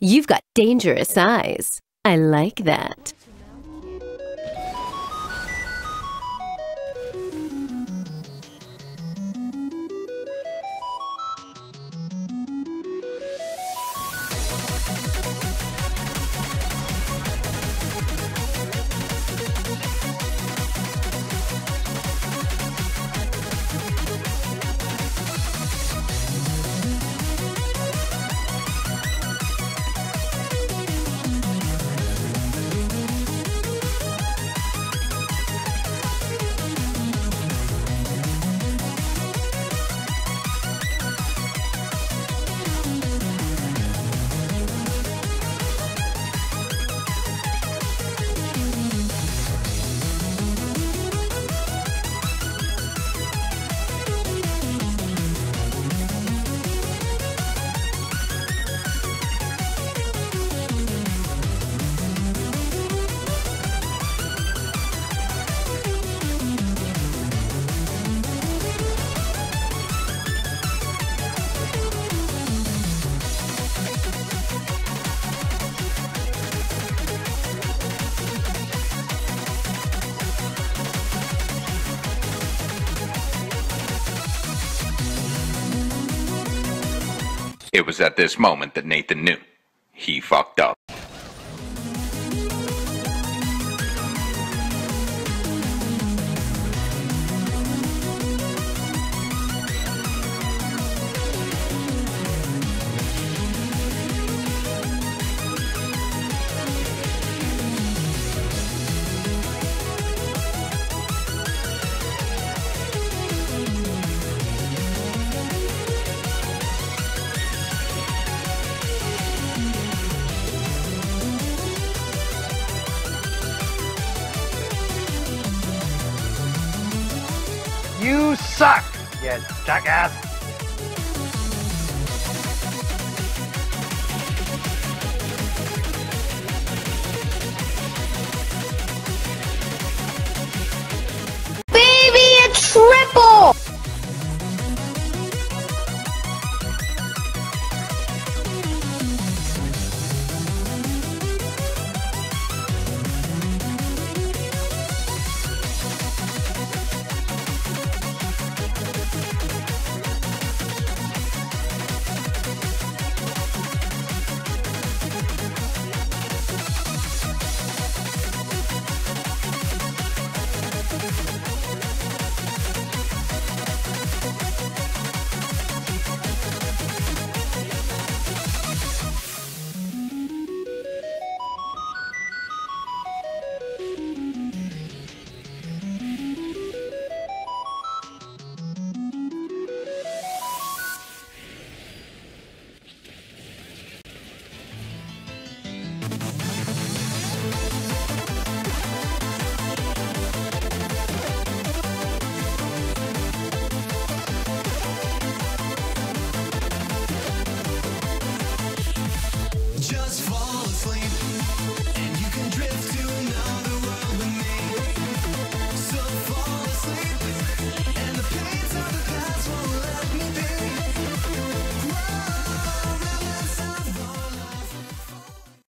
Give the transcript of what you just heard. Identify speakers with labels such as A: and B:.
A: You've got dangerous eyes. I like that.
B: It was at this moment that Nathan knew. He fucked up.
C: You suck, you jackass!